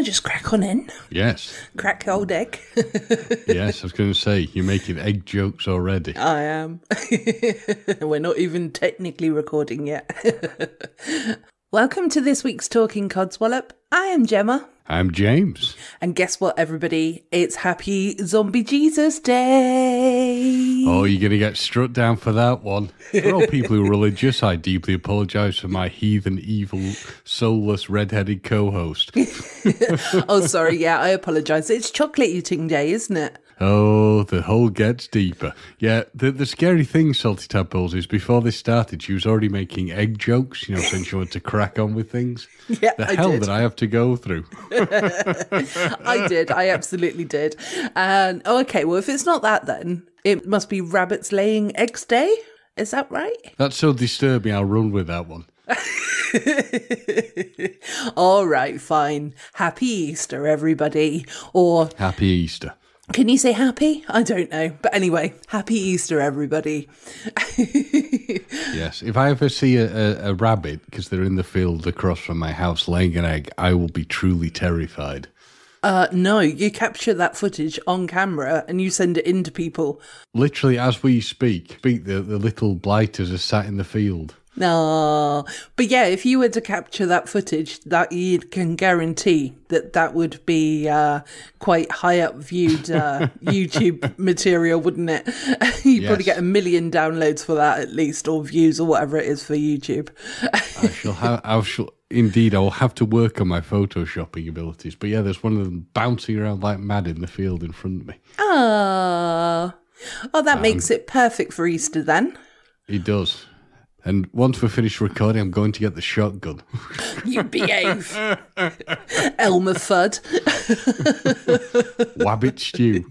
I just crack on in? Yes. Crack old egg. yes, I was going to say, you're making egg jokes already. I am. We're not even technically recording yet. Welcome to this week's Talking Codswallop. I am Gemma. I'm James. And guess what, everybody? It's Happy Zombie Jesus Day. Oh, you're going to get struck down for that one. For all people who are religious, I deeply apologise for my heathen, evil, soulless, red-headed co-host. oh, sorry. Yeah, I apologise. It's chocolate eating day, isn't it? Oh, the hole gets deeper. Yeah, the the scary thing, Salty Tadpoles, is before this started, she was already making egg jokes, you know, saying she wanted to crack on with things. Yeah, the I hell did. that I have to go through. I did. I absolutely did. And oh, okay, well, if it's not that, then it must be rabbits laying eggs day. Is that right? That's so disturbing, I'll run with that one. All right, fine. Happy Easter, everybody. Or Happy Easter. Can you say happy? I don't know. But anyway, happy Easter, everybody. Yes, if I ever see a, a, a rabbit, because they're in the field across from my house laying an egg, I will be truly terrified. Uh, no, you capture that footage on camera and you send it in to people. Literally, as we speak, speak the, the little blighters are sat in the field. No, but yeah, if you were to capture that footage, that you can guarantee that that would be uh, quite high up viewed uh, YouTube material, wouldn't it? You'd probably get a million downloads for that at least, or views, or whatever it is for YouTube. I shall have, I shall, indeed, I will have to work on my photoshopping abilities. But yeah, there's one of them bouncing around like mad in the field in front of me. Ah, oh, that makes it perfect for Easter then. He does. And once we're finished recording, I'm going to get the shotgun. You behave, Elmer Fudd. Wabbit stew.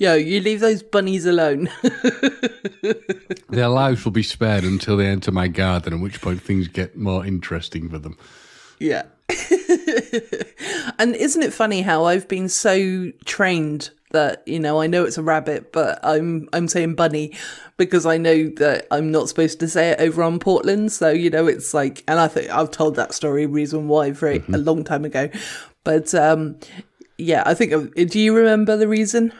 Yo, you leave those bunnies alone. Their lives will be spared until they enter my garden, at which point things get more interesting for them. Yeah. and isn't it funny how I've been so trained that, you know, I know it's a rabbit, but I'm I'm saying bunny because I know that I'm not supposed to say it over on Portland. So, you know, it's like and I think I've told that story reason why very a long time ago. But um yeah, I think do you remember the reason?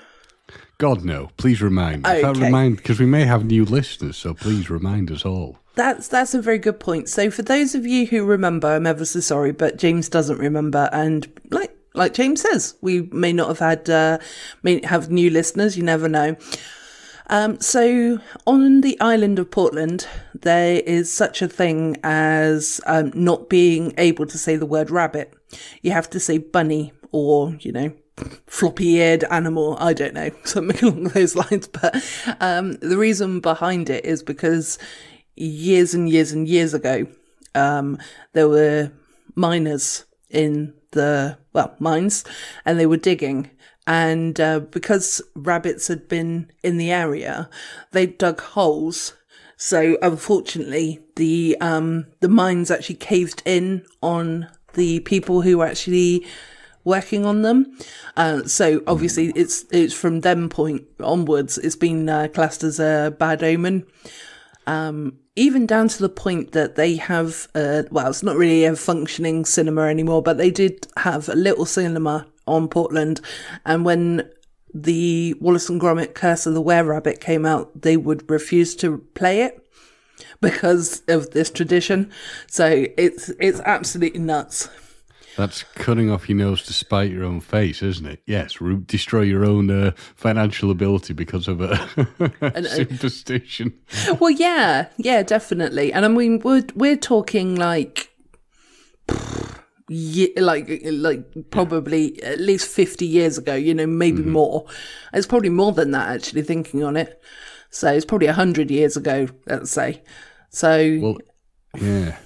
God, no. Please remind. In fact, Okay. remind, because we may have new listeners, so please remind us all. That's that's a very good point. So for those of you who remember, I'm ever so sorry, but James doesn't remember, and like like James says, we may not have had uh, may have new listeners. You never know. Um, so on the island of Portland, there is such a thing as um, not being able to say the word rabbit. You have to say bunny or you know floppy-eared animal. I don't know something along those lines. But um, the reason behind it is because years and years and years ago, um, there were miners in the well mines, and they were digging. And uh, because rabbits had been in the area, they dug holes. So unfortunately, the um, the mines actually caved in on the people who were actually working on them. Uh, so obviously, it's it's from them point onwards, it's been uh, classed as a bad omen even down to the point that they have, uh, well, it's not really a functioning cinema anymore, but they did have a little cinema on Portland. And when the Wallace and Gromit Curse of the Were Rabbit came out, they would refuse to play it because of this tradition. So it's, it's absolutely nuts. That's cutting off your nose to spite your own face, isn't it? Yes, re- destroy your own uh, financial ability because of a superstition. Well, yeah, yeah, definitely. And I mean, we're we're talking like, yeah, like like probably at least fifty years ago. You know, maybe more. It's probably more than that. Actually, thinking on it, so it's probably hundred years ago. Let's say. So Well, yeah.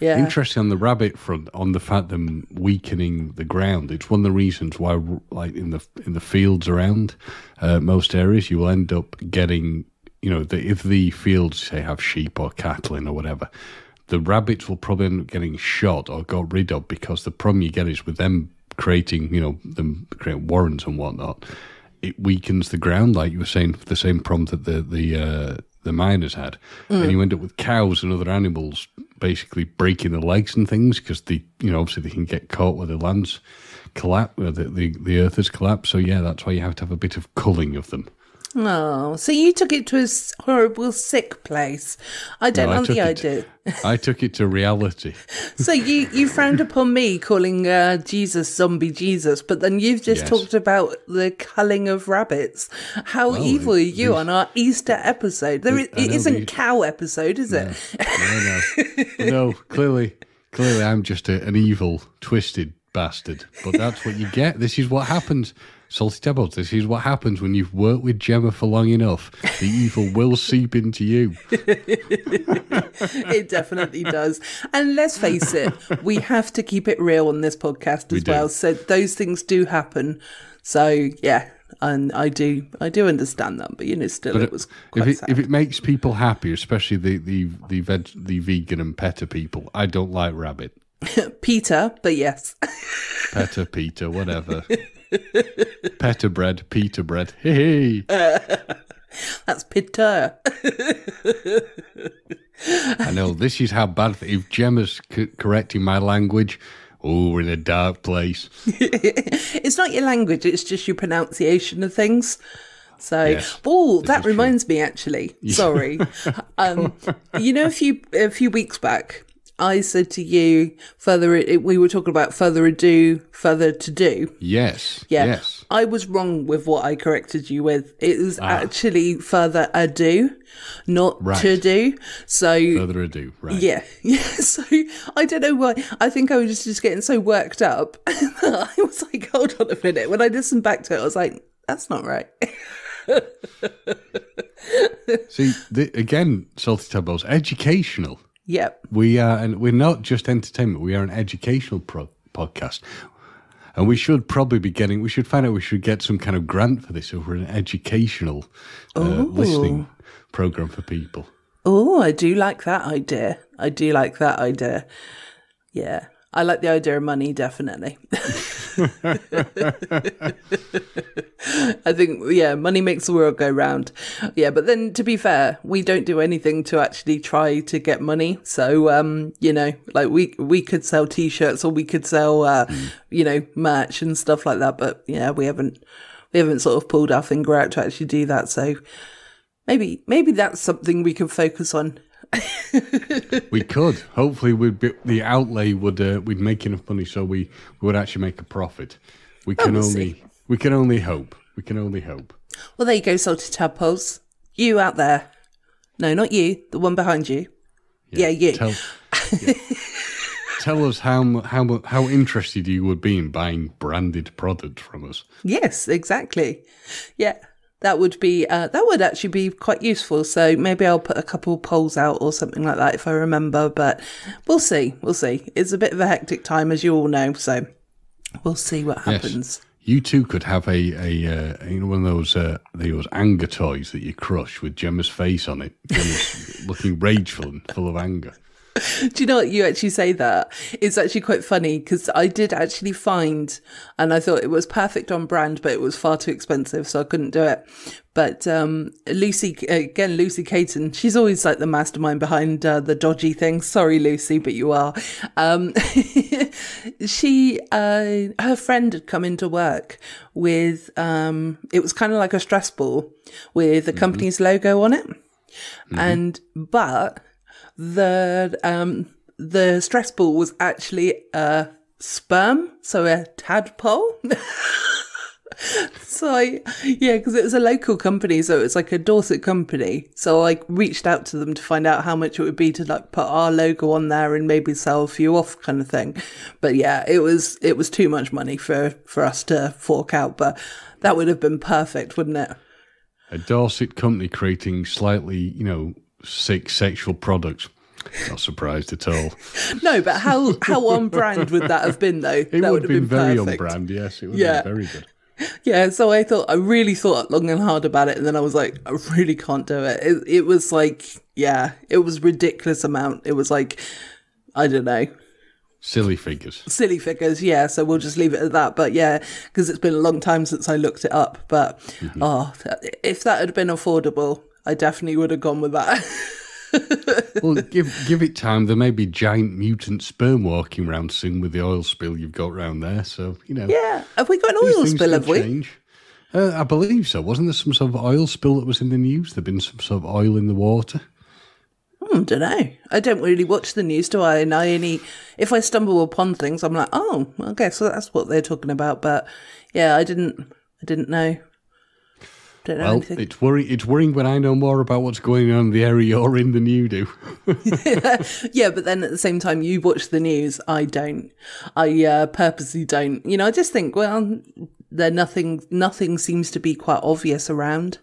Yeah, Interesting on the rabbit front, on the fact them weakening the ground. It's one of the reasons why, like in the in the fields around uh, most areas, you will end up getting, you know, the, if the fields say have sheep or cattle in or whatever, the rabbits will probably end up getting shot or got rid of because the problem you get is with them creating, you know, them creating warrens and whatnot. It weakens the ground, like you were saying, the same problem that the the uh, the miners had, and you end up with cows and other animals basically breaking the legs and things because the you know obviously they can get caught where the land's collapse, where the, the the earth has collapsed. So yeah, that's why you have to have a bit of culling of them. Oh, so you took it to a horrible sick place. I don't No, I the idea. it- I took it to reality. So you you frowned upon me calling uh, Jesus zombie Jesus, but then you've just Yes. talked about the culling of rabbits. How Well, evil are you on our Easter episode? There it know isn't these- cow episode, is it? No, no, no. Clearly, clearly, I'm just a, an evil, twisted bastard. But that's what you get. This is what happens. Salty Devils, this is what happens when you've worked with Gemma for long enough. The evil will seep into you. it definitely does. And let's face it, we have to keep it real on this podcast as do. well. So those things do happen. So yeah, and I do I do understand that, but you know, still it was if it, sad. if it makes people happy, especially the the the, veg, the vegan and peta people, I don't like rabbit. Peter, but yes. Peta, Peter, whatever. Peta bread, Peter bread. Hey, That's Peter. I know this is how bad. If Gemma's c- correcting my language, oh, we're in a dark place. it's not your language, it's just your pronunciation of things. So, Yes, oh, that is true. reminds me actually. Sorry. um, you know, a few a few weeks back, I said to you, further, we were talking about further ado, further to do. Yes. Yeah. Yes. I was wrong with what I corrected you with. It was Ah. actually further ado, not Right. to do. So, Further ado. Right. yeah, yeah. So I don't know why. I think I was just, just getting so worked up. I was like, hold on a minute. When I listened back to it, I was like, that's not right. See, the, again, Salty Tubbles, educational. Yep. We are, and we're not just entertainment. We are an educational pro- podcast, and we should probably be getting. We should find out. We should get some kind of grant for this over an educational uh, listening program for people. Oh, I do like that idea. I do like that idea. Yeah. I like the idea of money, definitely. I think, yeah, money makes the world go round. Yeah, but then to be fair, we don't do anything to actually try to get money. So, um, you know, like we we could sell t-shirts or we could sell, uh, you know, merch and stuff like that. But yeah, we haven't we haven't sort of pulled our finger out to actually do that. So maybe maybe that's something we can focus on. We could. Hopefully, we'd be, the outlay would uh, we'd make enough money so we, we would actually make a profit. We can we'll only see. we can only hope. We can only hope. Well, there you go, salted tadpoles. You out there? No, not you. The one behind you. Yeah, you. Tell, yeah. Tell us how how how interested you would be in buying branded product from us. Yes, exactly. Yeah, that would be uh, that would actually be quite useful. So maybe I'll put a couple polls out or something like that if I remember. But we'll see. We'll see. It's a bit of a hectic time, as you all know. So we'll see what Yes. happens. You too could have a a uh, you know one of those uh, those anger toys that you crush with Gemma's face on it, Gemma's looking rageful and full of anger. Do you know what? You actually say that. It's actually quite funny because I did actually find, and I thought it was perfect on brand, but it was far too expensive, so I couldn't do it. But um, Lucy, again, Lucy Caton, she's always like the mastermind behind uh, the dodgy things. Sorry, Lucy, but you are. Um, she, uh, her friend had come into work with, um, it was kind of like a stress ball with the company's logo on it. And, but the um the stress ball was actually a sperm, so a tadpole. so I, yeah, because it was a local company, so it was like a Dorset company. So I reached out to them to find out how much it would be to like put our logo on there and maybe sell a few off, kind of thing. But yeah, it was it was too much money for for us to fork out. But that would have been perfect, wouldn't it? A Dorset company creating slightly you know sick sexual products. Not surprised at all. No, but how how on brand would that have been though? It that would have been, very perfect. on brand. Yes, it would Yeah. have been very good. Yeah, so I thought I really thought long and hard about it, and then I was like, I really can't do it. It, it was like, yeah, it was ridiculous amount. It was like, I don't know, Silly figures. silly figures. Yeah, so we'll just leave it at that. But yeah, because it's been a long time since I looked it up. But mm-hmm. oh, if that had been affordable, I definitely would have gone with that. well, give give it time. There may be giant mutant sperm walking around soon with the oil spill you've got round there. So you know, Yeah. Have we got an oil spill, have we? change. Uh, I believe so. Wasn't there some sort of oil spill that was in the news? There'd been some sort of oil in the water. I don't know. I don't really watch the news, do I? And I only, if I stumble upon things, I'm like, oh, okay, so that's what they're talking about. But yeah, I didn't, I didn't know. Don't know Well, anything. it's worry it's worrying when I know more about what's going on in the area you're in than you do. Yeah, but then at the same time, you watch the news. I don't. I uh, purposely don't. You know, I just think, well, there nothing, nothing seems to be quite obvious around.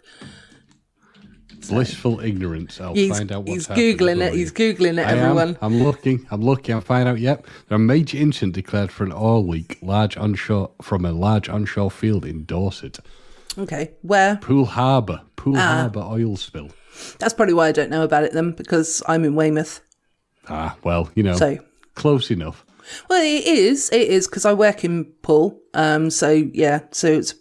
Blissful ignorance. I'll He's, find out what's he's googling it. He's googling it. I am. Everyone. I'm looking. I'm looking. I'm finding out. Yep, there are major incident declared for an oil leak, large onshore from a large onshore field in Dorset, Okay, where? Poole Harbour, Poole Ah. Harbour oil spill. That's probably why I don't know about it then, because I'm in Weymouth. Ah, well, you know, So close enough. Well, it is. It is because I work in Poole. Um, so yeah, so it's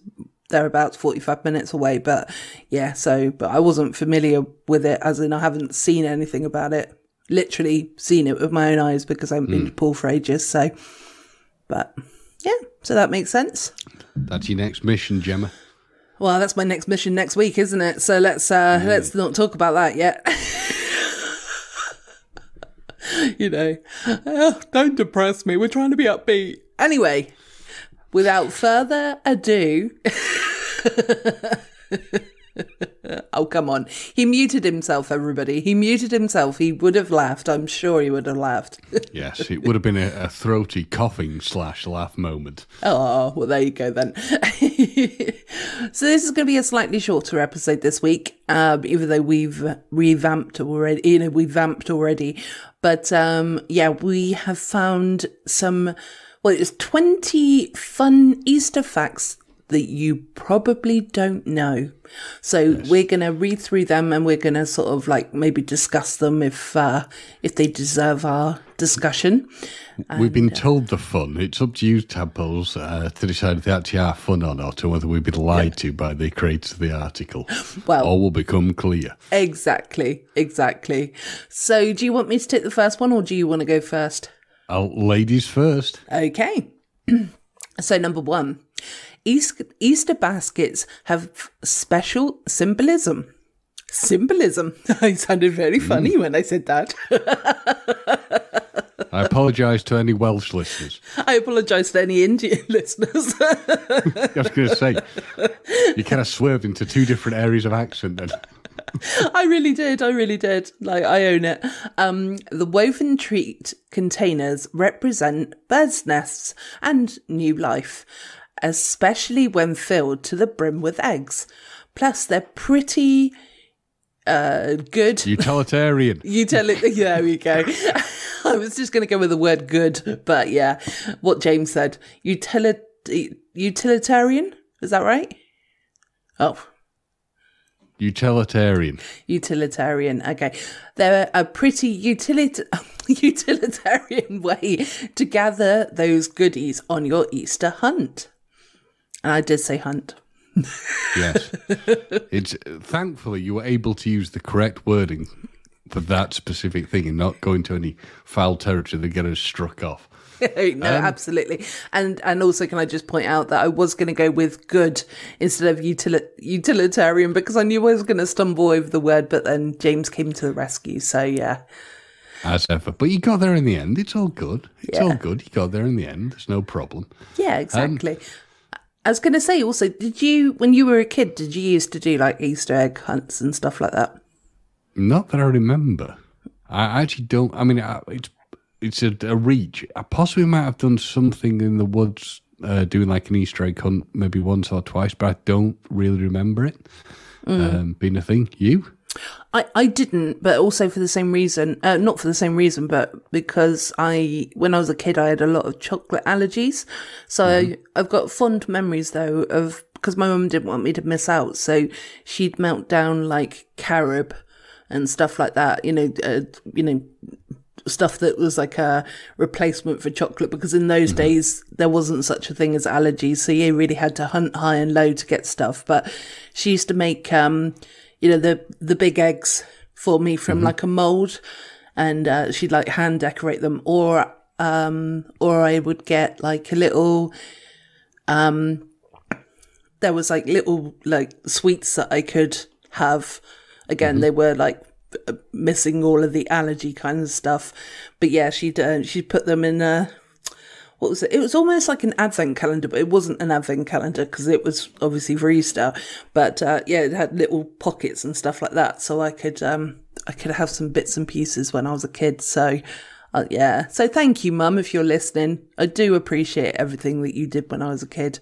they're about forty-five minutes away. But yeah, so but I wasn't familiar with it, as in I haven't seen anything about it. Literally seen it with my own eyes because I haven't been to Poole for ages. So, but yeah, so that makes sense. That's your next mission, Gemma. Well, that's my next mission next week, isn't it? So let's uh let's not talk about that yet. you know, oh, don't depress me. We're trying to be upbeat. Anyway, without further ado. oh, come on. He muted himself, everybody. He muted himself. He would have laughed. I'm sure he would have laughed. Yes, it would have been a, a throaty coughing slash laugh moment. Oh, well, there you go then. so this is going to be a slightly shorter episode this week, um, even though we've revamped already. You know, we've vamped already, but um, yeah, we have found some. Well, it's twenty fun Easter facts that you probably don't know. So we're going to read through them and we're going to sort of like maybe discuss them if uh, if they deserve our discussion. We've been uh, told the fun. It's up to you, tadpoles, uh, to decide if they actually are fun or not, or whether we've been lied to by the creators of the article. Well- all will become clear. Exactly, exactly. So, do you want me to take the first one or do you want to go first? Uh, ladies first. Okay. so, number one Easter, Easter baskets have special symbolism. Symbolism. I sounded very funny when I said that. I apologise to any Welsh listeners. I apologise to any Indian listeners. I was going to say, you kind of swerved into two different areas of accent then. I really did. I really did. Like, I own it. Um, the woven treat containers represent birds' nests and new life, especially when filled to the brim with eggs. Plus, they're pretty uh, good. Utilitarian. Utili- there we go. I was just going to go with the word good, but yeah, what James said. Utilit- utilitarian? Is that right? Oh, Utilitarian. utilitarian. Okay. They're a pretty utilit- utilitarian way to gather those goodies on your Easter hunt. And I did say hunt. Yes. it's thankfully you were able to use the correct wording for that specific thing and not go into any foul territory that get us struck off. no, um, absolutely. And and also can I just point out that I was going to go with good instead of utili- utilitarian because I knew I was going to stumble over the word, but then James came to the rescue. So yeah. As ever. But you got there in the end. It's all good. It's all good. You got there in the end. There's no problem. Yeah, exactly. Um, I was going to say also, did you, when you were a kid, did you used to do like Easter egg hunts and stuff like that? Not that I remember. I actually don't. I mean, I- it's it's a, a reach. I possibly might have done something in the woods, uh, doing like an Easter egg hunt, maybe once or twice, but I don't really remember it um, being a thing. You? I, I didn't, but also for the same reason, uh, not for the same reason, but because I, when I was a kid, I had a lot of chocolate allergies. So I, I've got fond memories though of, because my mum didn't want me to miss out. So she'd melt down like carob and stuff like that, you know, uh, you know, stuff that was like a replacement for chocolate because in those days there wasn't such a thing as allergies so you really had to hunt high and low to get stuff but she used to make um you know the the big eggs for me from like a mold, and uh, she'd like hand decorate them, or um, or I would get like a little um, there was like little like sweets that I could have. Again, they were like missing all of the allergy kind of stuff, but yeah, she'd uh, she'd put them in a what was it? It was almost like an advent calendar, but it wasn't an advent calendar because it was obviously for Easter. But uh, yeah, it had little pockets and stuff like that, so I could um I could have some bits and pieces when I was a kid. So. Uh, yeah. So thank you, Mum, if you're listening. I do appreciate everything that you did when I was a kid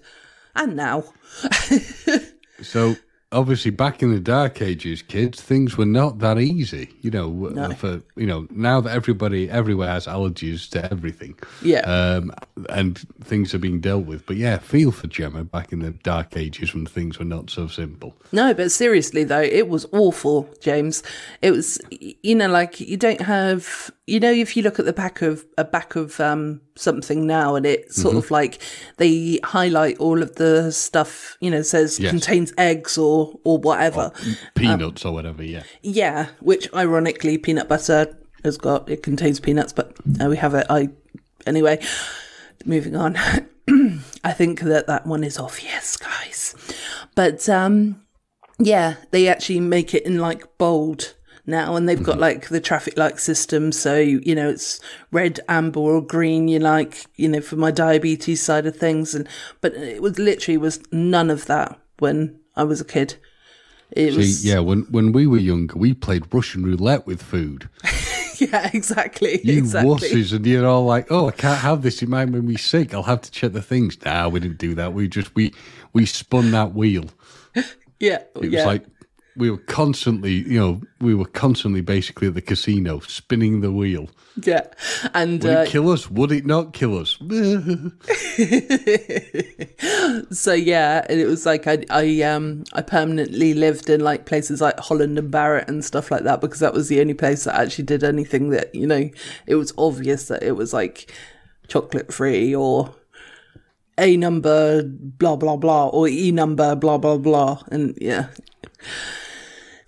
and now. So obviously, back in the dark ages, kids, things were not that easy. You know, for you know now that everybody everywhere has allergies to everything. Yeah. Um, and things are being dealt with. But yeah, feel for Gemma back in the dark ages when things were not so simple. No, but seriously though, it was awful, James. It was, you know, like you don't have, you know, if you look at the back of a back of um something now, and it sort of like they highlight all of the stuff, you know, says Yes. contains eggs or or whatever. Peanuts or whatever. Yeah. Yeah, which ironically, peanut butter has got it contains peanuts, but uh, we have it. I anyway. Moving on, I think that that one is obvious, guys. But um, yeah, they actually make it in like bold now, and they've got mm-hmm. like the traffic light system. So you know it's red, amber, or green. You like you know for my diabetes side of things, and but it was literally was none of that when I was a kid. It was See, yeah, when when we were younger, we played Russian roulette with food. yeah, exactly. You exactly. wusses, and you're all like, "Oh, I can't have this. It might make me sick. I'll have to check the things." Nah, we didn't do that. We just we we spun that wheel. Yeah, It yeah. was like we were constantly, you know, we were constantly basically at the casino spinning the wheel. Yeah, and Would uh, it kill us? Would it not kill us? so yeah, and it was like I I um I permanently lived in like places like Holland and Barrett and stuff like that because that was the only place that actually did anything that you know it was obvious that it was like chocolate free or a number blah blah blah or e number blah blah blah and yeah.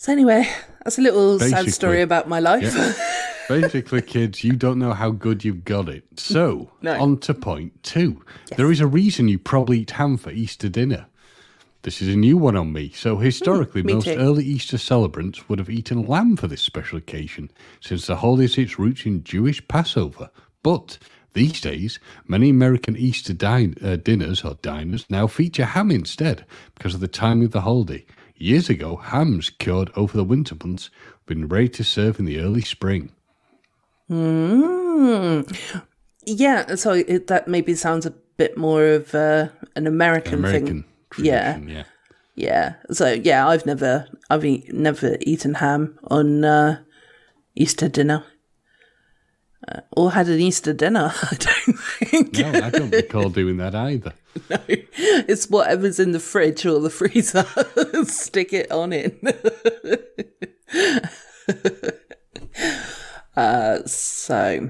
So anyway, that's a little sad story about my life. Basically, kids, you don't know how good you've got it. So, No. on to point two. There is a reason you probably eat ham for Easter dinner. This is a new one on me. So, historically, me most too. early Easter celebrants would have eaten lamb for this special occasion, since the holiday has its roots in Jewish Passover. But these days, many American Easter din- uh, dinners or diners now feature ham instead because of the timing of the holiday. Years ago, hams cured over the winter months have been ready to serve in the early spring. Yeah, so it, that maybe sounds a bit more of uh, an American, American thing. Yeah, tradition, yeah. yeah. So yeah, I've never, I've eat, never eaten ham on uh, Easter dinner, uh, or had an Easter dinner. I don't think No, I don't recall doing that either. No, it's whatever's in the fridge or the freezer. Stick it on it. uh, so,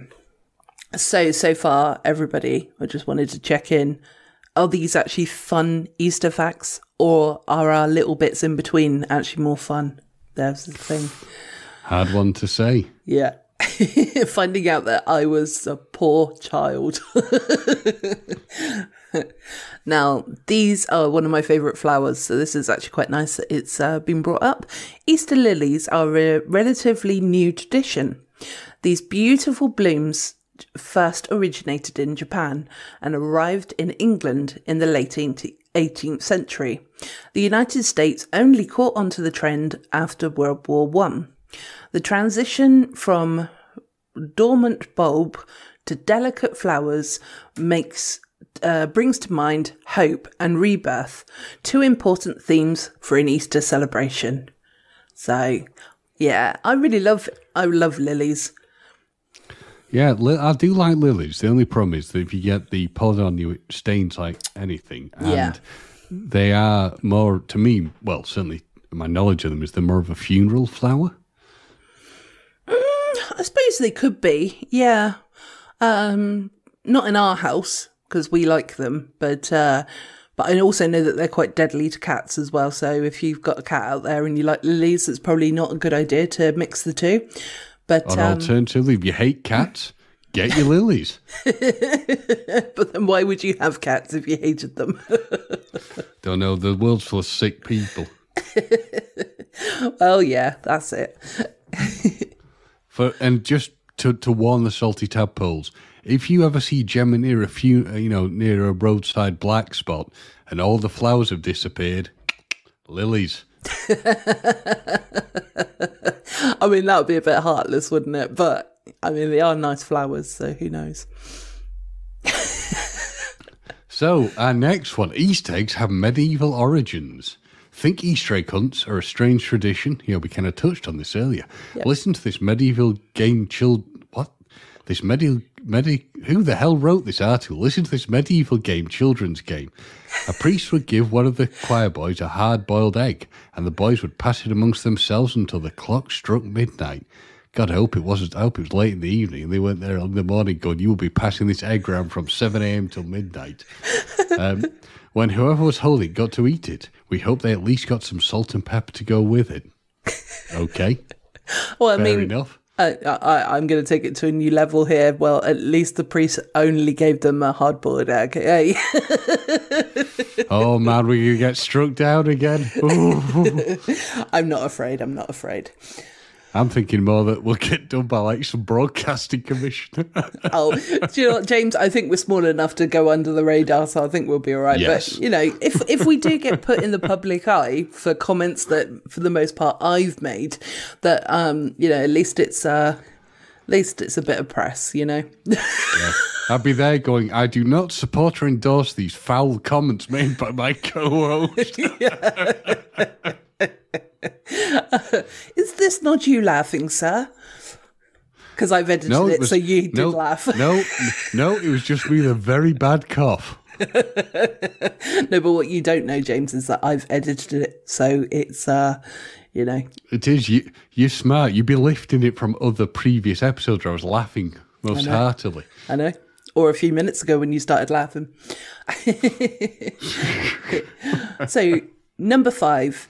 so so far, everybody. I just wanted to check in. Are these actually fun Easter facts, or are our little bits in between actually more fun? There's the thing. Hard one to say. Yeah. Finding out that I was a poor child. now, these are one of my favourite flowers, so this is actually quite nice that it's uh, been brought up. Easter lilies are a relatively new tradition. These beautiful blooms first originated in Japan and arrived in England in the late 18th century. The United States only caught onto the trend after World War One. The transition from dormant bulb to delicate flowers makes uh, brings to mind hope and rebirth, two important themes for an Easter celebration. So, yeah, I really love I love lilies. Yeah, li- I do like lilies. The only problem is that if you get the pollen on you, it stains like anything. And Yeah. they are more, to me, well, certainly my knowledge of them is they're more of a funeral flower. I suppose they could be, yeah. Um, not in our house because we like them, but uh, But I also know that they're quite deadly to cats as well. So if you've got a cat out there and you like lilies, it's probably not a good idea to mix the two. But Or um, alternatively, if you hate cats, get your lilies. but then why would you have cats if you hated them? Don't know, the world's full of sick people. well, yeah, that's it. For and just to, to warn the salty tadpoles, if you ever see Gemma near a few, uh, you know, near a roadside black spot, and all the flowers have disappeared, lilies. I mean, that would be a bit heartless, wouldn't it? But I mean, they are nice flowers, so who knows? So our next one, East eggs have medieval origins. Think Easter egg hunts are a strange tradition. You know, we kind of touched on this earlier. Listen to this medieval game. Child, what? This medieval medi. Who the hell wrote this article? Listen to this medieval game, children's game. A priest would give one of the choir boys a hard-boiled egg, and the boys would pass it amongst themselves until the clock struck midnight. God, I hope it wasn't. I hope it was late in the evening. and They went there in the morning, going, "You will be passing this egg round from seven a.m. till midnight." Um, when whoever was holy got to eat it, we hope they at least got some salt and pepper to go with it. Okay, Well, I fair mean, enough. I, I, I'm going to take it to a new level here. Well, at least the priest only gave them a hard-boiled egg. Hey. Eh? Oh man, we're gonna get struck down again. Ooh. I'm not afraid. I'm not afraid. I'm thinking more that we'll get done by like some broadcasting commissioner. Oh, do you know what, James? I think we're small enough to go under the radar, so I think we'll be all right. Yes. But you know, if if we do get put in the public eye for comments that, for the most part, I've made, that um, you know, at least it's uh, at least it's a bit of press, you know. I'll be there going, I do not support or endorse these foul comments made by my co-host. Is this not you laughing, sir? Because I've edited No, it, was, so you did no, laugh. no, no, it was just me with a very bad cough. no, but what you don't know, James, is that I've edited it, so it's uh, you know, It is you. You're smart. You'd be lifting it from other previous episodes where I was laughing most know. heartily. I know. Or a few minutes ago when you started laughing. so, number five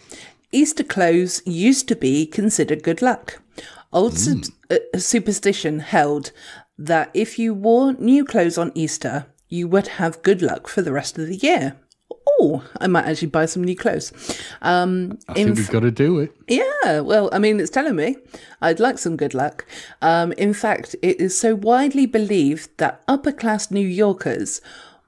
Easter clothes used to be considered good luck. Old uh, superstition held that if you wore new clothes on Easter, you would have good luck for the rest of the year. Oh, I might actually buy some new clothes. Um, I think we've got to do it. yeah, well, I mean, it's telling me I'd like some good luck. Um, in fact, it is so widely believed that upper class New Yorkers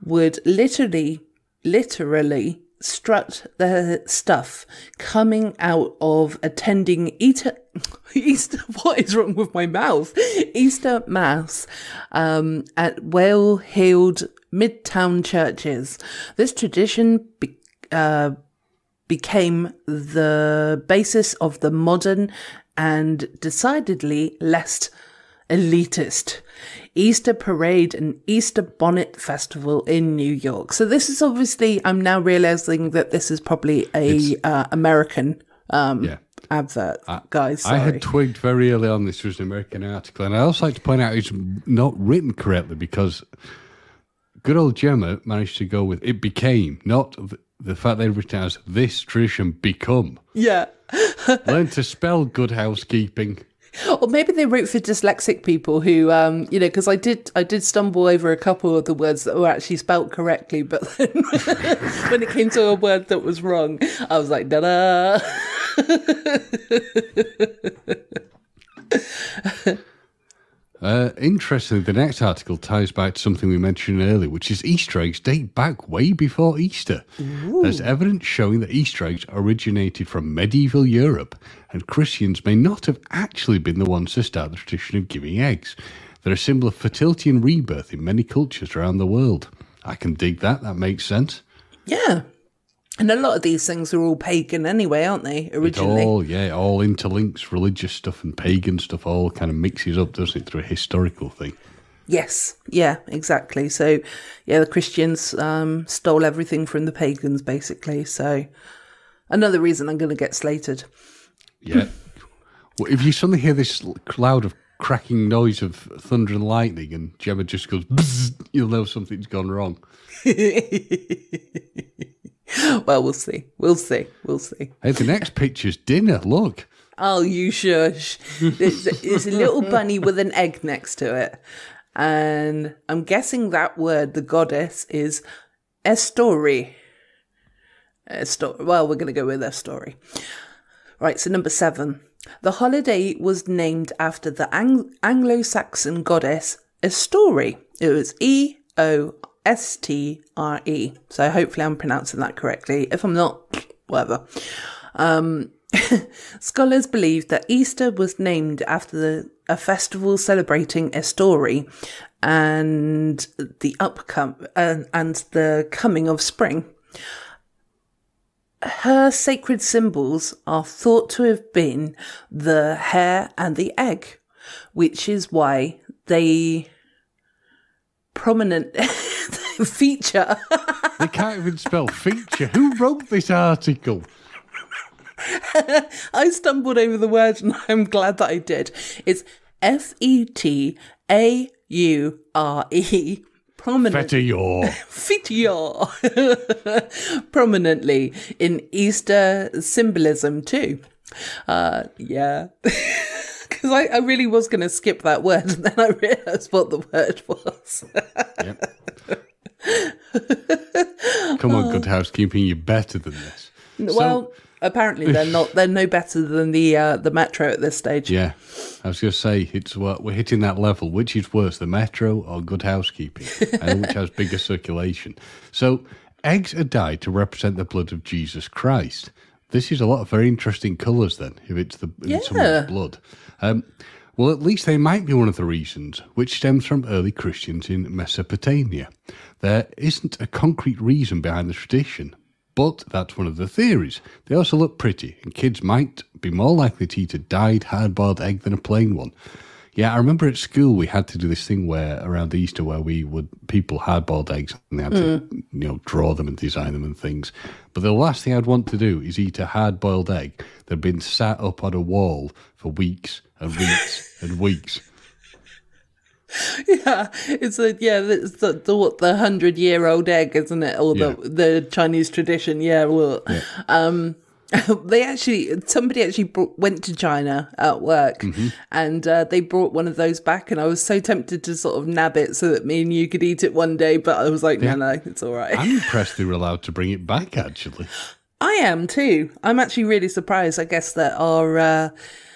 would literally, literally strut their stuff coming out of attending Easter. Easter, what is wrong with my mouth? Easter Mass um, at well heeled midtown churches. This tradition be- uh, became the basis of the modern and decidedly less elitist Easter parade and Easter bonnet festival in New York. So this is obviously I'm now realizing that this is probably a uh, American um Yeah. advert, guys. I had twigged very early on this was an American article, and I also like to point out it's not written correctly because good old Gemma managed to go with it became, not th- the fact they've written as this tradition become. yeah. Learn to spell good housekeeping. Or maybe they wrote for dyslexic people who, um, you know, because I did, I did stumble over a couple of the words that were actually spelt correctly, but then when it came to a word that was wrong, I was like, da da. Uh, interestingly, the next article ties back to something we mentioned earlier, which is Easter eggs date back way before Easter. There's evidence showing that Easter eggs originated from medieval Europe, and Christians may not have actually been the ones to start the tradition of giving eggs. They're a symbol of fertility and rebirth in many cultures around the world. I can dig that, that makes sense. Yeah. And a lot of these things are all pagan anyway, aren't they? It Originally. all, yeah, all interlinks religious stuff and pagan stuff, all kind of mixes up, doesn't it, through a historical thing. Yes. Yeah, exactly. So, yeah, the Christians um, stole everything from the pagans, basically. So, another reason I'm going to get slated. Yeah. well, if you suddenly hear this cloud of cracking noise of thunder and lightning, and Gemma just goes, you'll know something's gone wrong. well, we'll see. We'll see. We'll see. Hey, the next picture's dinner. Look. Oh, you shush. There's, there's a little bunny with an egg next to it. And I'm guessing that word, the goddess, is Estori. Estor- well, we're going to go with Estori. Right, so number seven. The holiday was named after the Ang- Anglo Saxon goddess Estori. It was E O S T R E. So hopefully I'm pronouncing that correctly. If I'm not, whatever. Um, scholars believe that Easter was named after the, a festival celebrating Estori and the upcom- uh, and the coming of spring. Her sacred symbols are thought to have been the hare and the egg, which is why they prominent feature. They can't even spell feature. Who wrote this article? I stumbled over the word and I'm glad that I did. It's F E T A U R E. Prominent. Fetior. Feature. Prominently in Easter symbolism too. Uh, yeah. Because I, I really was going to skip that word and then I realised what the word was. Yep. Come on, good housekeeping. You're better than this. well, apparently they're not. They're no better than the uh, the metro at this stage. Yeah, I was going to say it's what we're hitting that level. Which is worse, the metro or good housekeeping, and which has bigger circulation? So, eggs are dyed to represent the blood of Jesus Christ. This is a lot of very interesting colours. Then, if it's the if it's Yeah. someone's blood, um, well, at least they might be one of the reasons, which stems from early Christians in Mesopotamia. There isn't a concrete reason behind the tradition, but that's one of the theories. They also look pretty, and kids might be more likely to eat a dyed, hard boiled egg than a plain one. Yeah, I remember at school we had to do this thing where around Easter where we would people hard boiled eggs and they had to hmm. you know draw them and design them and things. But the last thing I'd want to do is eat a hard boiled egg that had been sat up on a wall for weeks and weeks and weeks. Yeah, it's a yeah, it's the the what the hundred year old egg, isn't it? Or the the Chinese tradition. Yeah, well, um, they actually somebody actually brought, went to China at work, and uh, they brought one of those back, and I was so tempted to sort of nab it so that me and you could eat it one day, but I was like, no, no, it's all right. I'm impressed they were allowed to bring it back actually. I am too. I'm actually really surprised. I guess that our uh,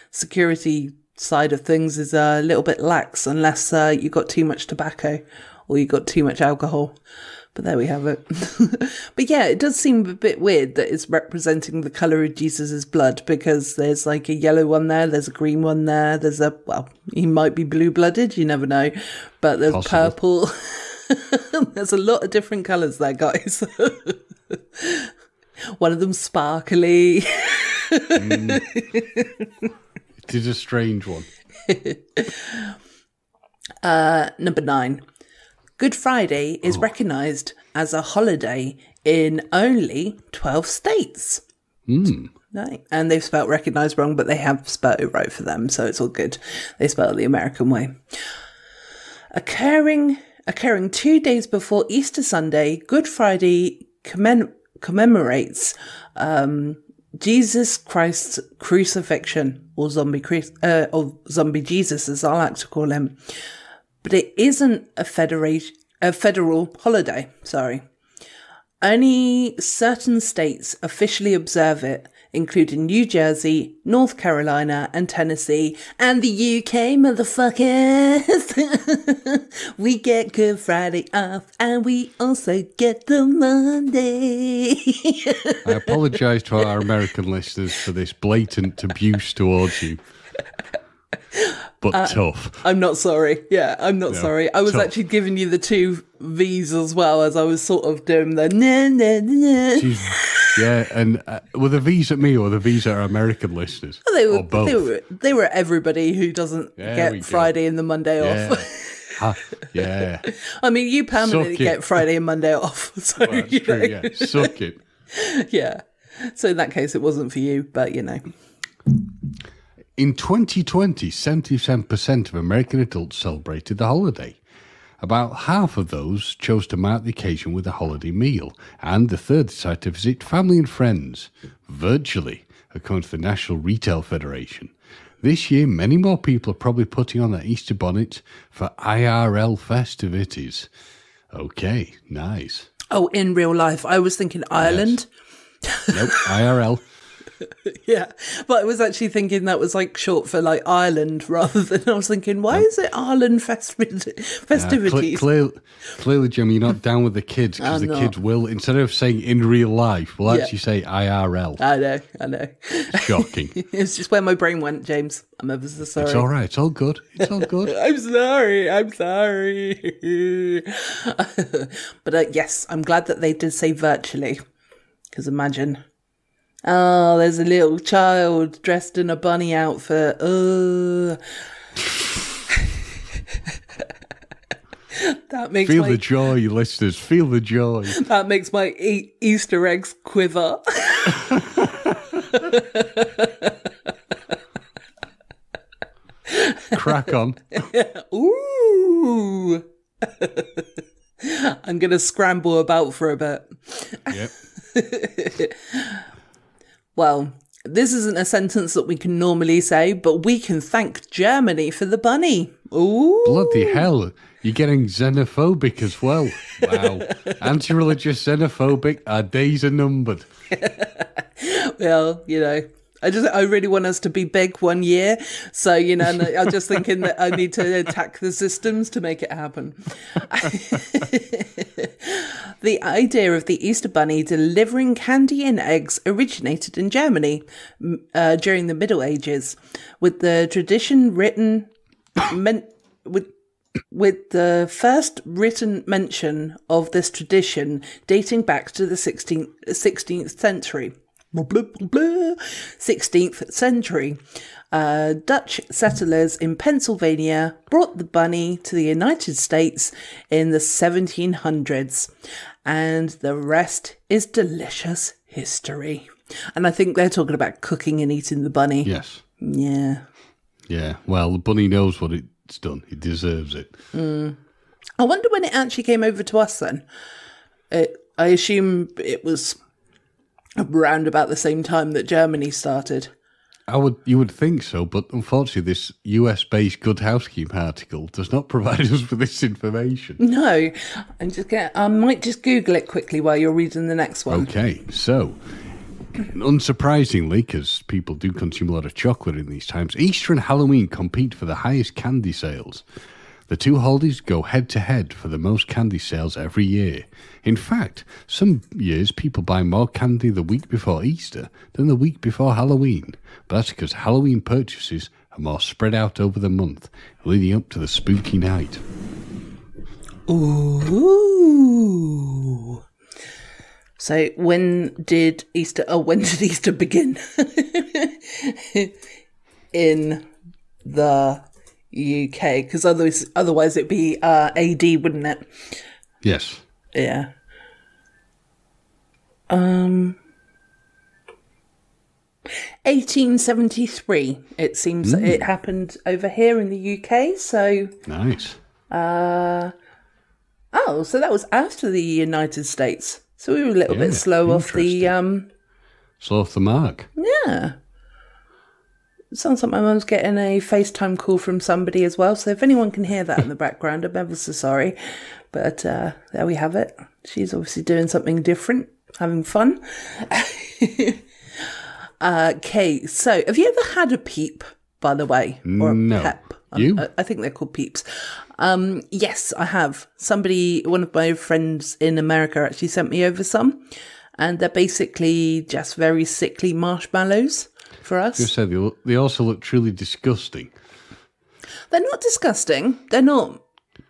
security side of things is a little bit lax, unless uh, you got too much tobacco or you got too much alcohol. But there we have it. but yeah, it does seem a bit weird that it's representing the color of Jesus's blood because there's like a yellow one there, there's a green one there, there's a well, he might be blue blooded, you never know, but there's Possible. purple. there's a lot of different colors there, guys. One of them sparkly. It is a strange one. Number nine. Good Friday is recognised as a holiday in only 12 states. Right. And they've spelt recognised wrong, but they have spelt it right for them, so it's all good. They spell it the American way. Occurring, occurring two days before Easter Sunday, Good Friday commem- commemorates um, Jesus Christ's crucifixion, or zombie, uh, or zombie Jesus, as I like to call him but it isn't a a federal holiday. Sorry. Only certain states officially observe it, including New Jersey, North Carolina, and Tennessee, and the UK, motherfuckers. we get Good Friday off, and we also get the Monday. I apologise to our American listeners for this blatant abuse towards you. But Uh, tough. I'm not sorry. Yeah, I'm not sorry. I was tough. actually giving you the two V's as well as I was sort of doing the na na na. Jeez. Yeah, and uh, were the V's at me or the V's at our American listeners? They were, or both? they were they were everybody who doesn't There get. Friday and the Monday yeah. off. Yeah. I mean, you permanently get Friday and Monday off. So Well, that's true, know, yeah. Suck it. yeah. So in that case, it wasn't for you, but you know, In 2020, 77% of American adults celebrated the holiday. About half of those chose to mark the occasion with a holiday meal, and the third decided to visit family and friends virtually, according to the National Retail Federation. This year, many more people are probably putting on their Easter bonnets for IRL festivities. Okay, nice. Oh, in real life, I was thinking Ireland. Nope, IRL. Yeah, but I was actually thinking that was like short for like Ireland rather than I was thinking, why is it Ireland festi- festivities? clear, clearly, Jim, you're not down with the kids because the not. kids will, instead of saying in real life, will Yeah. actually say IRL. I know, I know. Shocking. it's just where my brain went, James. I'm ever so sorry. It's all right. It's all good. It's all good. I'm sorry. I'm sorry. but uh, yes, I'm glad that they did say virtually. Because imagine, oh, there's a little child dressed in a bunny outfit. Uh. that makes Feel my the joy, listeners. Feel the joy. that makes my e- Easter eggs quiver. Crack on. Ooh. I'm gonna scramble about for a bit. Yep. Well, this isn't a sentence that we can normally say, but we can thank Germany for the bunny. Ooh. Bloody hell. You're getting xenophobic as well. Wow. Anti religious xenophobic. Our days are numbered. Well, you know, I just I really want us to be big one year. So, you know, I'm just thinking that I need to attack the systems to make it happen. the idea of the Easter Bunny delivering candy and eggs originated in Germany uh, during the Middle Ages, with the tradition written meant with with the first written mention of this tradition dating back to the 16th, 16th century. Blah, blah, blah, blah. 16th century. Uh, Dutch settlers in Pennsylvania brought the bunny to the United States in the 1700s, and the rest is delicious history. And I think they're talking about cooking and eating the bunny. Yes. Yeah. Yeah. Well, the bunny knows what it's done. He deserves it. I wonder when it actually came over to us then. It, I assume it was around about the same time that Germany started. I would, you would think so, but unfortunately, this US-based Good Housekeeping article does not provide us with this information. No, I'm just get. I might just Google it quickly while you're reading the next one. Okay, so unsurprisingly, because people do consume a lot of chocolate in these times, Easter and Halloween compete for the highest candy sales. The two holidays go head to head for the most candy sales every year. In fact, some years people buy more candy the week before Easter than the week before Halloween. But that's because Halloween purchases are more spread out over the month, leading up to the spooky night. Ooh. So when did Easter? Oh, when did Easter begin? In the UK, because otherwise, otherwise it'd be uh, AD, wouldn't it? Yes. Yeah. Um. 1873. It seems that it happened over here in the UK. So, Nice. Uh, oh, so that was after the United States. So we were a little Yeah, bit slow off the. um Slow off the mark. Yeah. It sounds like my mum's getting a FaceTime call from somebody as well. So if anyone can hear that in the background, I'm ever so sorry. But uh, there we have it. She's obviously doing something different, having fun. uh, okay, so have you ever had a peep, by the way? Or a No. pep? You? I, I think they're called peeps. Um, yes, I have. Somebody, one of my friends in America actually sent me over some. And they're basically just very sickly marshmallows for us. You said they, they also look truly disgusting. They're not disgusting. They're not.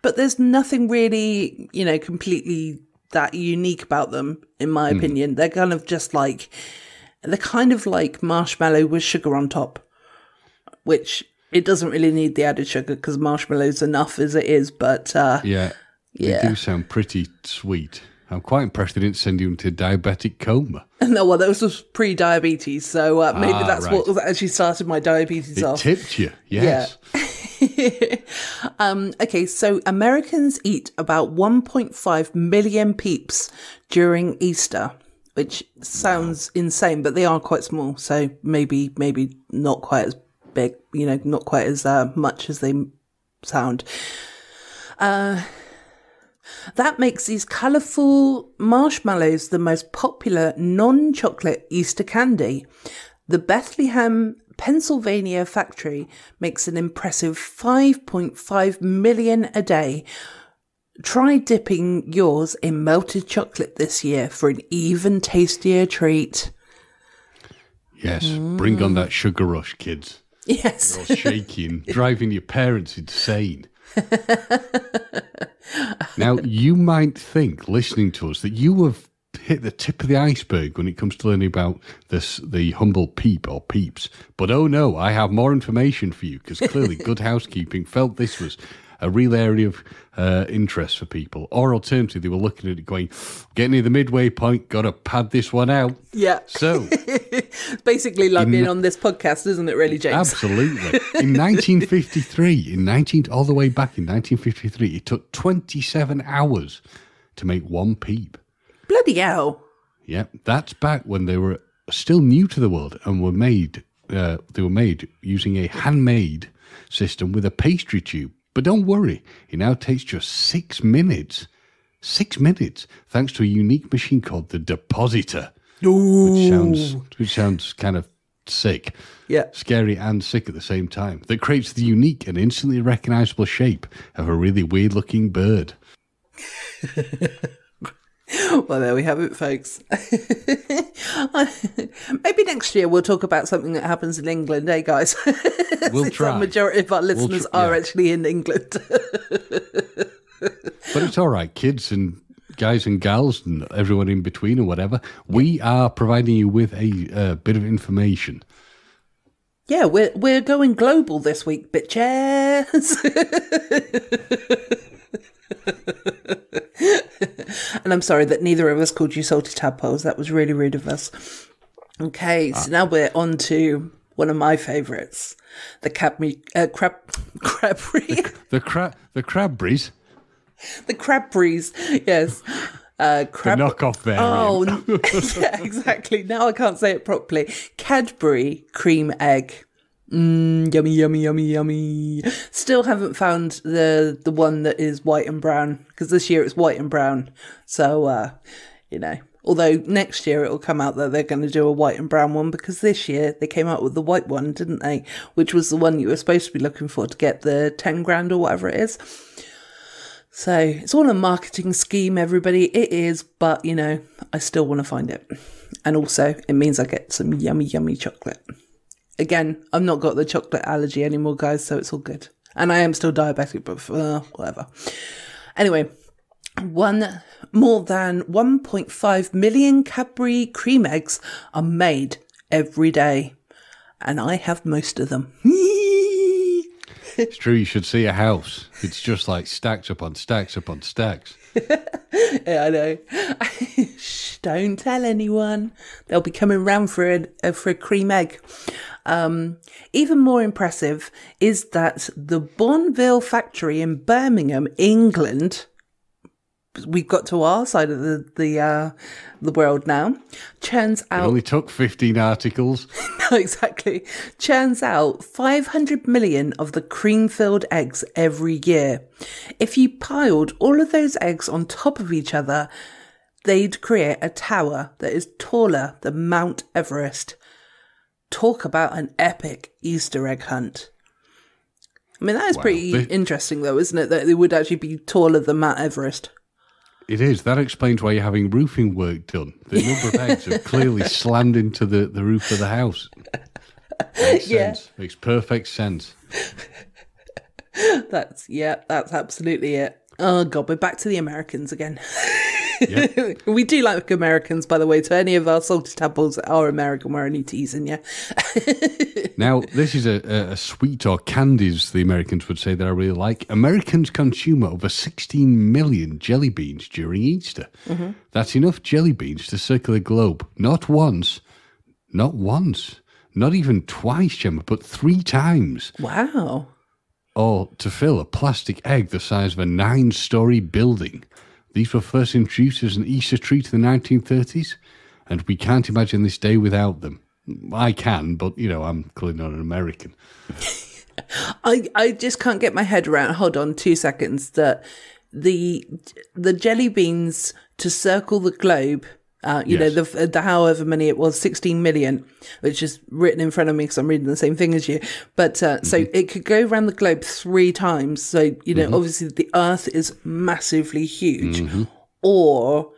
But there's nothing really, you know, completely that unique about them, in my opinion. They're kind of just like, they're kind of like marshmallow with sugar on top, which it doesn't really need the added sugar because marshmallow's enough as it is. But uh, Yeah. Yeah. They do sound pretty sweet. I'm quite impressed they didn't send you into diabetic coma. No, well, that was just pre-diabetes, so uh, maybe Ah, that's right. what actually started my diabetes It off. tipped you, yes. um, okay, so Americans eat about 1.5 million peeps during Easter, which sounds insane, but they are quite small, so maybe maybe not quite as big, you know, not quite as uh, much as they sound. Uh, that makes these colourful marshmallows the most popular non-chocolate Easter candy. The Bethlehem, Pennsylvania factory makes an impressive 5.5 million a day. Try dipping yours in melted chocolate this year for an even tastier treat. Yes, bring on that sugar rush, kids. Yes. All shaking, driving your parents insane. Now, you might think, listening to us, that you have hit the tip of the iceberg when it comes to learning about this the humble peep or peeps. But oh no, I have more information for you because clearly Good Housekeeping felt this was a real area of uh, interest for people. Or alternatively, they were looking at it going, getting near the midway point, got to pad this one out. Yeah. So, Basically like being on this podcast, isn't it really, James? Absolutely. In 1953, in 19 all the way back in 1953, it took 27 hours to make one peep. Bloody hell. Yeah, that's back when they were still new to the world and were made. Uh, they were made using a handmade system with a pastry tube. But don't worry, it now takes just six minutes. Six minutes, thanks to a unique machine called the depositor, which sounds which sounds kind of sick Yeah. scary and sick at the same time that creates the unique and instantly recognizable shape of a really weird looking bird. Well, there we have it, folks. Maybe next year we'll talk about something that happens in England, eh, guys? We'll try. The majority of our listeners tr- are yeah. actually in England. But it's all right, kids and guys and gals and everyone in between or whatever. We are providing you with a uh, bit of information. yeah, we're we're going global this week, bitches. and I'm sorry that neither of us called you salty tadpoles. That was really rude of us. Okay, so now we're on to one of my favourites, the Cadbury, uh, crab, crabbery. The crab, the crabberries, the Cadbury's, yes. Uh, the crab. knockoff variant. Oh, yeah, exactly. Now I can't say it properly. Cadbury cream egg. Mmm, yummy, yummy, yummy, yummy. Still haven't found the the one that is white and brown because this year it's white and brown. So, uh, you know, although next year it'll come out that they're going to do a white and brown one because this year they came out with the white one, didn't they? Which was the one you were supposed to be looking for to get the 10 grand or whatever it is. So it's all a marketing scheme, everybody. It is, but you know, I still want to find it. And also, it means I get some yummy, yummy chocolate. Again, I've not got the chocolate allergy anymore, guys, so it's all good. And I am still diabetic, but uh, whatever. Anyway, one more than 1.5 million Cadbury cream eggs are made every day, and I have most of them. It's true. You should see a house. It's just like stacks upon stacks upon stacks. Yeah, I know. Shh, don't tell anyone. They'll be coming round for a, uh, for a cream egg. Um, even more impressive is that the Bournville factory in Birmingham, England, we've got to our side of the the uh, the world now, churns It out only took 15 articles. no, exactly. Churns out 500 million of the cream filled eggs every year. If you piled all of those eggs on top of each other, they'd create a tower that is taller than Mount Everest. Talk about an epic Easter egg hunt. I mean, that is pretty They- interesting, though, isn't it? That they would actually be taller than Mount Everest. It is. That explains why you're having roofing work done. The number of eggs have clearly slammed into the, the roof of the house. Makes Yeah. sense. Makes perfect sense. That's, yeah, that's absolutely it. Oh, God, we're back to the Americans again. we do like Americans, by the way. So any of our salted apples are American, we're only teasing you. Now, this is a, a, sweet or candies, the Americans would say, that I really like. Americans consume over 16 million jelly beans during Easter. Mm-hmm. That's enough jelly beans to circle the globe. Not once, not once, not even twice, Gemma, but three times. Wow. Or to fill a plastic egg the size of a nine story building. These were first introduced as an Easter treat in the 1930s, and we can't imagine this day without them. I can, but you know, I'm clearly not an American. I I just can't get my head around. Hold on, two seconds. That the the jelly beans to circle the globe. Uh, you Yes. know the the however many it was, sixteen million, which is written in front of me because I'm reading the same thing as you. But uh, so it could go around the globe three times. So you know, obviously the Earth is massively huge, or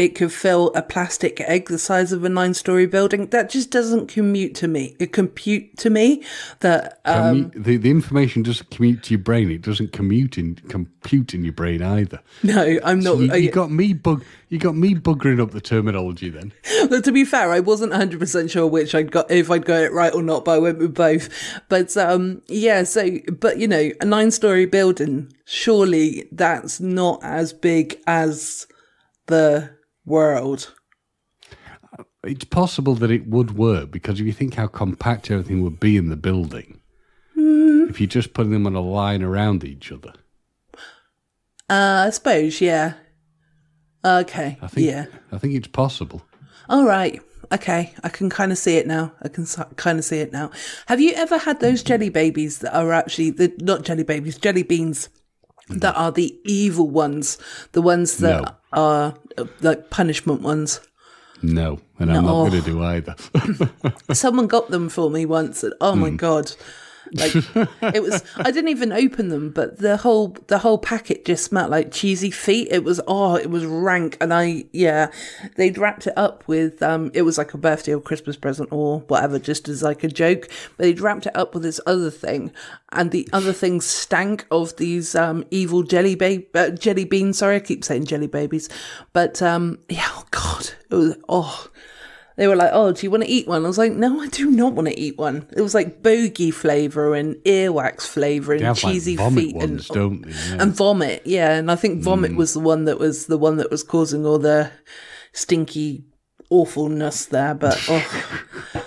it could fill a plastic egg the size of a nine-story building. That just doesn't commute to me. It compute to me that Commu- the, the information doesn't commute to your brain. It doesn't commute in compute in your brain either. no, I'm not. You, I- you got me bug. You got me buggering up the terminology. Then But to be fair, I wasn't 100% sure which I'd got, if I'd got it right or not, but I went with both. But, um, yeah, so, but you know, a nine story building, surely that's not as big as the world. it's possible that it would work because if you think how compact everything would be in the building, if you're just putting them on a line around each other, Uh, I suppose, yeah. Okay. I think. yeah. I think it's possible. All right. Okay. I can kind of see it now. I can kind of see it now. Have you ever had those jelly babies that are actually the not jelly babies, jelly beans that are the evil ones, the ones that No. are Uh, like punishment ones? No, and I'm No. not going to do either. Someone got them for me once, and oh my hmm. god. Like it was, I didn't even open them, but the whole the whole packet just smelled like cheesy feet. It was oh, it was rank, and I yeah, they'd wrapped it up with um, it was like a birthday or Christmas present or whatever, just as like a joke. But they'd wrapped it up with this other thing, and the other thing stank of these um evil jelly baby uh, jelly beans. Sorry, I keep saying jelly babies, but um yeah, oh god, it was oh. They were like, "Oh, do you want to eat one?" I was like, "No, I do not want to eat one." It was like bogey flavor and earwax flavor and cheesy like feet ones, and? Yeah. and vomit. Yeah, and I think Mm. vomit was the one that was the one that was causing all the stinky awfulness there. But oh,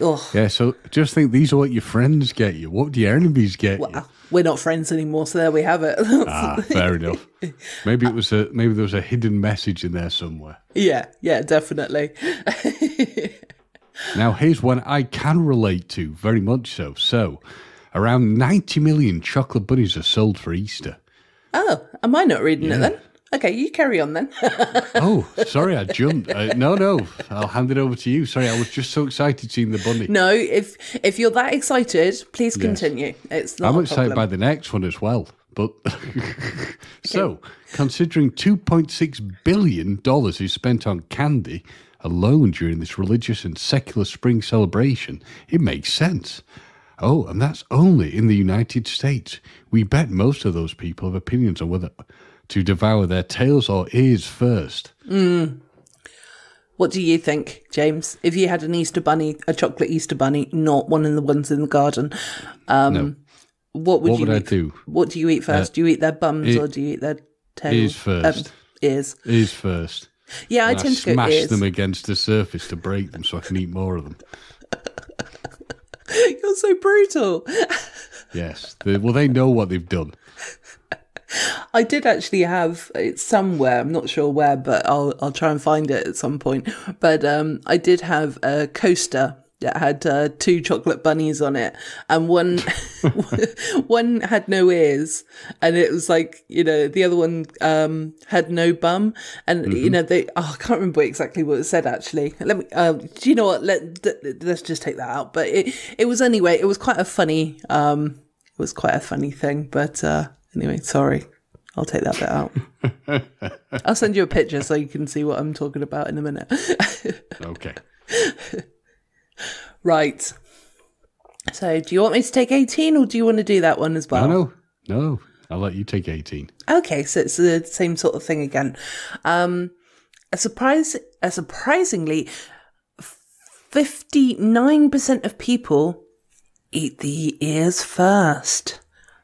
oh, yeah, so just think these are what your friends get you. What do your enemies get you? well, we're not friends anymore, so there we have it. Ah, fair enough. Maybe it was a maybe there was a hidden message in there somewhere. yeah, yeah, definitely. Now, here's one I can relate to very much so. So, around 90 million chocolate bunnies are sold for Easter. Oh, am I not reading it then? Okay, you carry on then. Oh, sorry, I jumped. Uh, no, no, I'll hand it over to you. Sorry, I was just so excited seeing the bunny. no, if if you're that excited, please continue. It's not I'm excited by the next one as well. But so, considering 2.6 billion dollars is spent on candy alone during this religious and secular spring celebration, it makes sense. Oh, and that's only in the United States. We bet most of those people have opinions on whether to devour their tails or ears first. What do you think, James? If you had an Easter bunny, a chocolate Easter bunny, not one of the ones in the garden, um, No. what would What you would I eat? do? What do you eat first? do you eat their bums e- or do you eat their tails? ears first. Um, ears. Ears first. Yeah, I And I tend to go smash ears. them against the surface to break them so I can eat more of them. You're so brutal. Yes. They, well, they know what they've done. I did actually have it somewhere. I'm not sure where, but I'll I'll try and find it at some point. But um, I did have a coaster that had uh, two chocolate bunnies on it, and one one had no ears, and it was like you know the other one um, had no bum, and you know they oh, I can't remember exactly what it said actually. Let me. Uh, do you know what? Let th- let's just take that out. But it it was anyway. It was quite a funny. Um, it was quite a funny thing, but uh, anyway, sorry. I'll take that bit out. I'll send you a picture so you can see what I'm talking about in a minute. Okay. right. So, do you want me to take 18 or do you want to do that one as well? No, no, no. I'll let you take 18. Okay, so it's the same sort of thing again. Um, a surprise, a surprisingly, fifty-nine percent of people eat the ears first.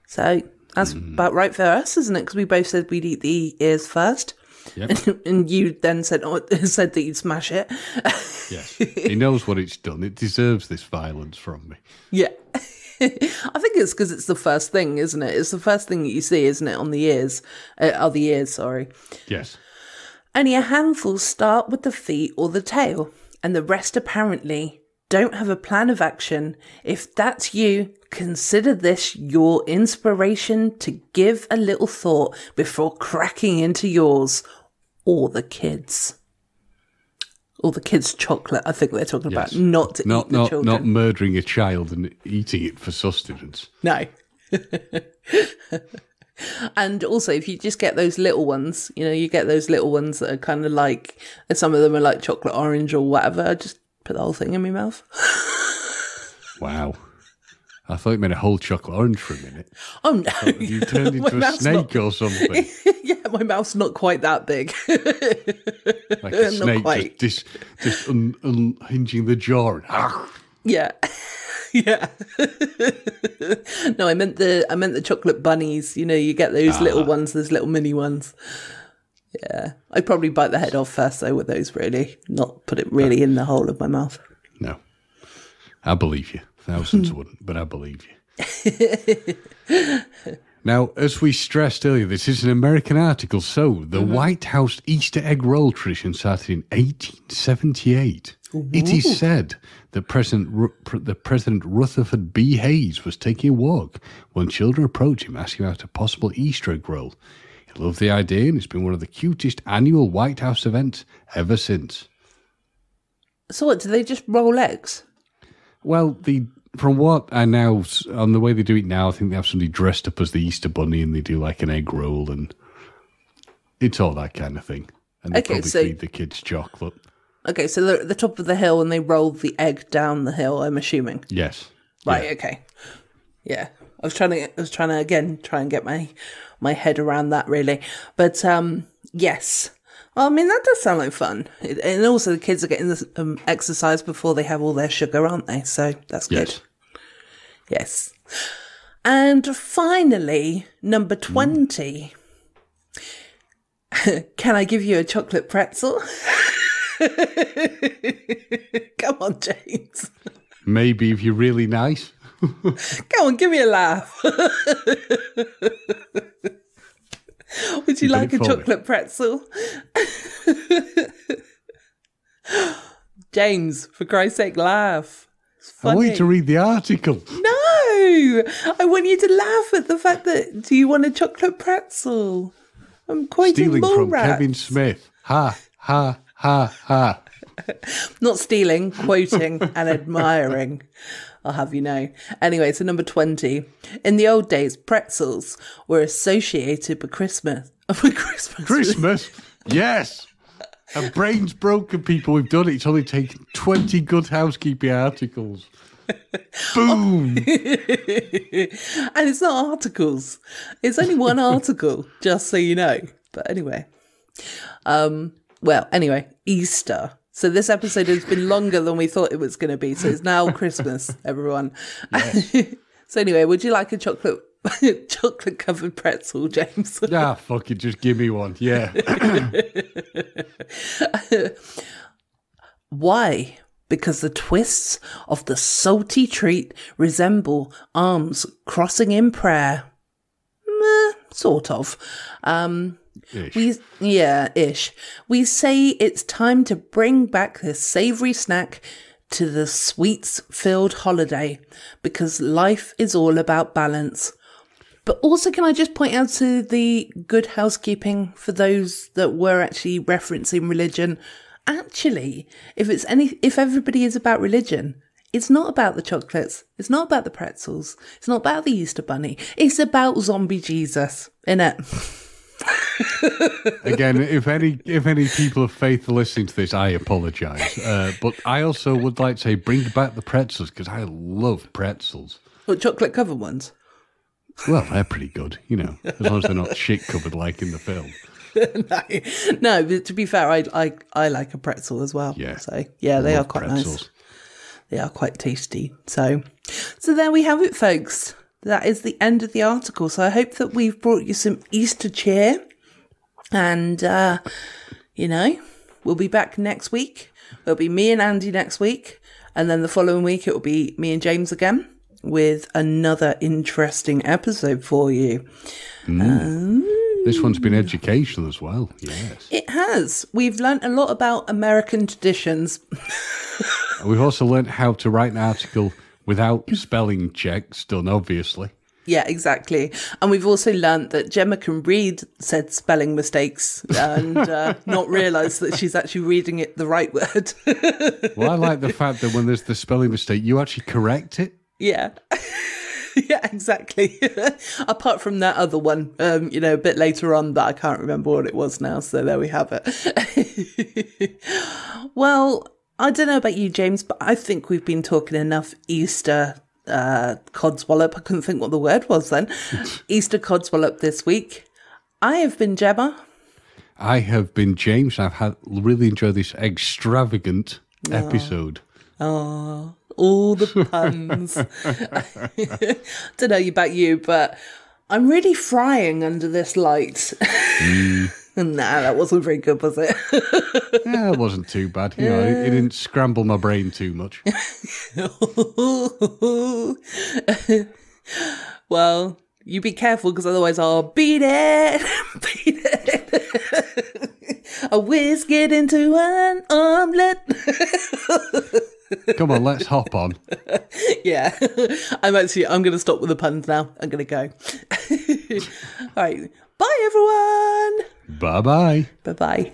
So that's about right for us, isn't it? Because we both said we'd eat the ears first, Yep. and you then said oh, said that you'd smash it. yes. He knows what it's done. It deserves this violence from me. Yeah. I think it's because it's the first thing, isn't it? It's the first thing that you see, isn't it, on the ears? Uh, oh, the ears, sorry. Yes. Only a handful start with the feet or the tail, and the rest apparently don't have a plan of action. If that's you, consider this your inspiration to give a little thought before cracking into yours or the kids. Or the kids' chocolate, I think they're talking Yes. about, not to Not eat the not children. not murdering a child and eating it for sustenance. No. and also, if you just get those little ones, you know, you get those little ones that are kind of like, some of them are like chocolate orange or whatever, just put the whole thing in my mouth. Wow. I thought you meant a whole chocolate orange for a minute. Oh no. You turned into a snake not- or something. yeah, my mouth's not quite that big. Like a snake just, dis, just un, unhinging the jaw. And, ah, yeah. yeah. no, I meant the I meant the chocolate bunnies. You know, you get those Ah. little ones, those little mini ones. Yeah. I'd probably bite the head off first though with those really. Not put it really in the hole of my mouth. no. I believe you. Thousands wouldn't, but I believe you. now, as we stressed earlier, this is an American article. So, the mm-hmm. White House Easter egg roll tradition started in 1878. It is said that President the President Rutherford B. Hayes was taking a walk when children approached him asking about a possible Easter egg roll. He loved the idea and it's been one of the cutest annual White House events ever since. So what, do they just roll eggs? Well, the from what I now on the way they do it now, I think they have somebody dressed up as the Easter Bunny and they do like an egg roll and it's all that kind of thing. And they Okay, probably so- feed the kids chocolate. Okay, so they're at the top of the hill and they roll the egg down the hill, I'm assuming. Yes. Right, okay. Yeah. I was trying to I was trying to again try and get my my head around that really. But um yes. Well, I mean that does sound like fun. It, and also the kids are getting this um, exercise before they have all their sugar, aren't they? So that's good. Yes. Yes. And finally, number 20. Can I give you a chocolate pretzel? Come on, James. Maybe if you're really nice. Come on, give me a laugh. Would you You like a for me. chocolate pretzel? James, for Christ's sake, laugh. It's I want you to read the article. No, I want you to laugh at the fact that do you want a chocolate pretzel? I'm quoting Stealing from. Kevin Smith. Ha, ha, ha, ha. Not stealing, quoting and admiring. I'll have you know. Anyway, so number 20. In the old days, pretzels were associated with Christmas. With Christmas. Christmas? yes. Our brains broken, people. We've done it. It's only taken 20 good housekeeping articles. Boom. and it's not articles. It's only one article, just so you know. But anyway. Um well, anyway, Easter. So this episode has been longer than we thought it was going to be. So it's now Christmas, everyone. so anyway, would you like a chocolate chocolate covered pretzel, James? ah, fuck it. Just give me one. Yeah. Why? Because the twists of the salty treat resemble arms crossing in prayer. Meh, sort of. Um, Ish. we, yeah, ish. We say it's time to bring back this savory snack to the sweets filled holiday because life is all about balance. But also, can I just point out to the good housekeeping for those that were actually referencing religion? Actually, if it's any, if everybody is about religion, it's not about the chocolates. It's not about the pretzels. It's not about the Easter bunny. It's about zombie Jesus, innit? Again, if any if any people of faith are listening to this, I apologise. Uh, but I also would like to say, bring back the pretzels because I love pretzels. What chocolate covered ones? Well, they're pretty good, you know, as long as they're not shit covered like in the film. no, no. But to be fair, I, I I like a pretzel as well. Yeah. So yeah, they are quite nice. They are quite tasty. So, so there we have it, folks. That is the end of the article. So I hope that we've brought you some Easter cheer, and uh, you know, we'll be back next week. It'll be me and Andy next week, and then the following week it will be me and James again with another interesting episode for you. This one's been educational as well. Yes. It has. We've learnt a lot about American traditions. We've also learnt how to write an article without spelling checks done, obviously. Yeah, exactly. And we've also learnt that Gemma can read said spelling mistakes and uh, not realise that she's actually reading it the right word. Well, I like the fact that when there's the spelling mistake, you actually correct it. yeah. yeah, exactly. Apart from that other one, um, you know, a bit later on, but I can't remember what it was now. So there we have it. well, I don't know about you, James, but I think we've been talking enough Easter uh, codswallop. I couldn't think what the word was then. Easter codswallop this week. I have been Gemma. I have been James. I've had really enjoyed this extravagant episode. Oh, all the puns. don't know about you, but I'm really frying under this light. nah, that wasn't very good, was it? Yeah, it wasn't too bad. You know, it, it didn't scramble my brain too much. well, you be careful because otherwise I'll beat it. beat it. I whisk it into an omelette. Come on, let's hop on. yeah, I'm actually, I'm going to stop with the puns now. I'm going to go. All right. Bye, everyone. Bye bye. Bye bye.